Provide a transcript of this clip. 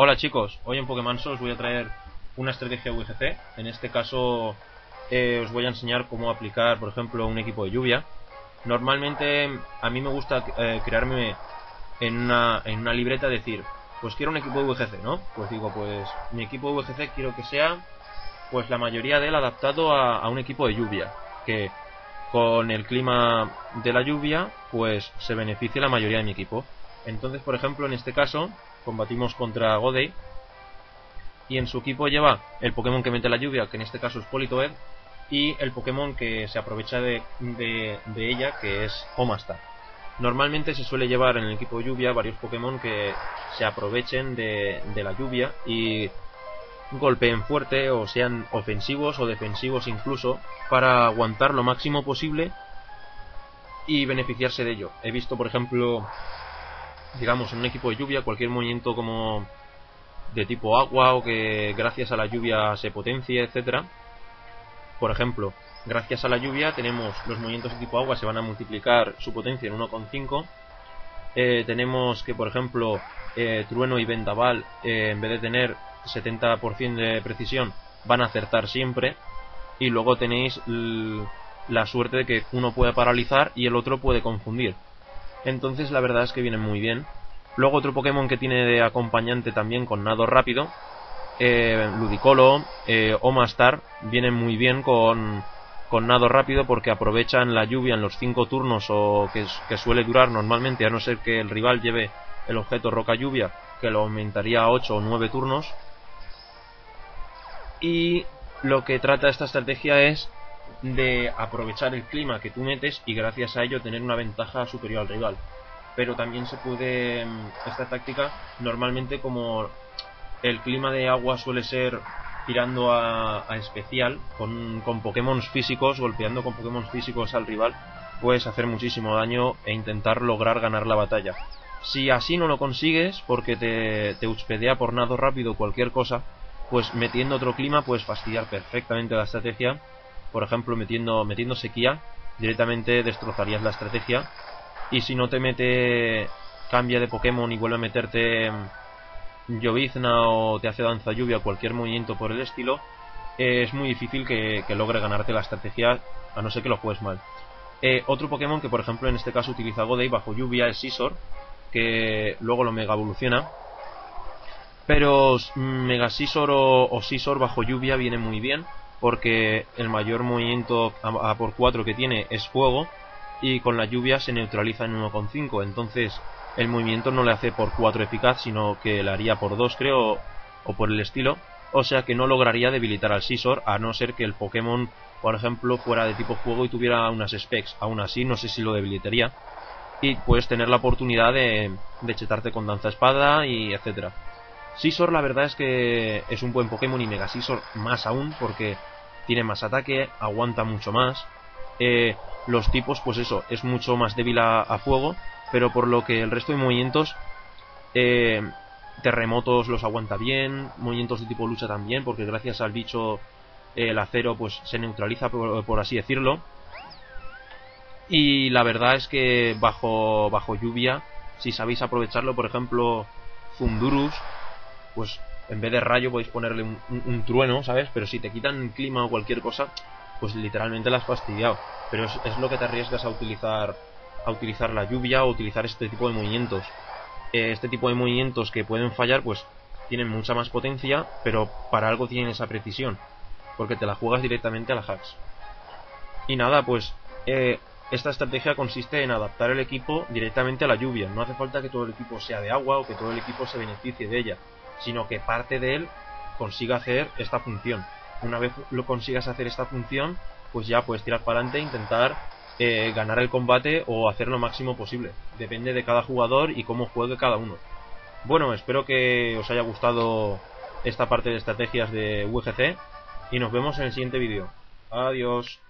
Hola chicos, hoy en Pokémon os voy a traer una estrategia VGC. En este caso eh, os voy a enseñar cómo aplicar, por ejemplo, un equipo de lluvia. Normalmente a mí me gusta eh, crearme en una, en una libreta decir, pues quiero un equipo de VGC, ¿no? Pues digo, pues mi equipo de VGC quiero que sea, pues la mayoría de él adaptado a, a un equipo de lluvia. Que con el clima de la lluvia, pues se beneficie la mayoría de mi equipo. Entonces, por ejemplo, en este caso, combatimos contra Godey. Y en su equipo lleva el Pokémon que mete la lluvia, que en este caso es Politoed, y el Pokémon que se aprovecha de, ella, que es Omastar. Normalmente se suele llevar en el equipo lluvia varios Pokémon que se aprovechen de, de la lluvia y golpeen fuerte o sean ofensivos o defensivos incluso para aguantar lo máximo posible y beneficiarse de ello. He visto, por ejemplo, digamos, en un equipo de lluvia, cualquier movimiento como de tipo agua o que gracias a la lluvia se potencie, etcétera. Por ejemplo, gracias a la lluvia tenemos los movimientos de tipo agua se van a multiplicar su potencia en 1,5. Eh, tenemos que, por ejemplo, eh, trueno y vendaval, eh, en vez de tener 70% de precisión, van a acertar siempre. Y luego tenéis la suerte de que uno puede paralizar y el otro puede confundir. Entonces la verdad es que viene muy bien. Luego otro Pokémon que tiene de acompañante también con nado rápido, eh, Ludicolo, eh, Omastar, vienen muy bien con, con nado rápido porque aprovechan la lluvia en los 5 turnos o que, que, suele durar normalmente, a no ser que el rival lleve el objeto roca lluvia, que lo aumentaría a 8 o 9 turnos. Y lo que trata esta estrategia es de aprovechar el clima que tú metes y gracias a ello tener una ventaja superior al rival. Pero también se puede, mm, esta táctica, normalmente como el clima de agua suele ser tirando a, especial, con, con Pokémon físicos, golpeando con Pokémon físicos al rival, puedes hacer muchísimo daño e intentar lograr ganar la batalla. Si así no lo consigues, porque te, te uspedea por nado rápido cualquier cosa, pues metiendo otro clima puedes fastidiar perfectamente la estrategia por ejemplo, metiendo, metiendo sequía, directamente destrozarías la estrategia. Y si no te mete, cambia de Pokémon y vuelve a meterte llovizna o te hace danza lluvia, cualquier movimiento por el estilo, es muy difícil que, logre ganarte la estrategia, a no ser que lo juegues mal. Eh, otro Pokémon que, por ejemplo, en este caso utiliza Godey bajo lluvia es Scizor, que luego lo mega evoluciona. Pero Mega Scizor o, o bajo lluvia viene muy bien porque el mayor movimiento a, por 4 que tiene es fuego y con la lluvia se neutraliza en 1,5 entonces el movimiento no le hace por 4 eficaz sino que le haría por 2 creo o por el estilo. O sea que no lograría debilitar al Scizor a no ser que el Pokémon por ejemplo fuera de tipo fuego y tuviera unas specs. Aún así no sé si lo debilitaría. Y puedes tener la oportunidad de, de chetarte con danza espada y etcétera Scizor la verdad es que es un buen Pokémon y Mega Scizor más aún porque tiene más ataque, aguanta mucho más. Eh, los tipos, pues eso, es mucho más débil a, fuego, pero por lo que el resto de movimientos, eh, terremotos los aguanta bien, movimientos de tipo lucha también, porque gracias al bicho el acero pues se neutraliza, por, por, así decirlo. Y la verdad es que bajo, bajo lluvia, si sabéis aprovecharlo, por ejemplo, Fundurus pues en vez de rayo podéis ponerle un, trueno, ¿sabes? Pero si te quitan clima o cualquier cosa, pues literalmente la has fastidiado. Pero es, lo que te arriesgas a utilizar a utilizar la lluvia o utilizar este tipo de movimientos. Eh, este tipo de movimientos que pueden fallar, pues tienen mucha más potencia, pero para algo tienen esa precisión, porque te la juegas directamente a la hacks. Y nada, pues eh, esta estrategia consiste en adaptar el equipo directamente a la lluvia. No hace falta que todo el equipo sea de agua o que todo el equipo se beneficie de ella sino que parte de él consiga hacer esta función. Una vez lo consigas hacer esta función, pues ya puedes tirar para adelante e intentar eh, ganar el combate o hacer lo máximo posible. Depende de cada jugador y cómo juegue cada uno. Bueno, espero que os haya gustado esta parte de estrategias de UGC y nos vemos en el siguiente vídeo. Adiós.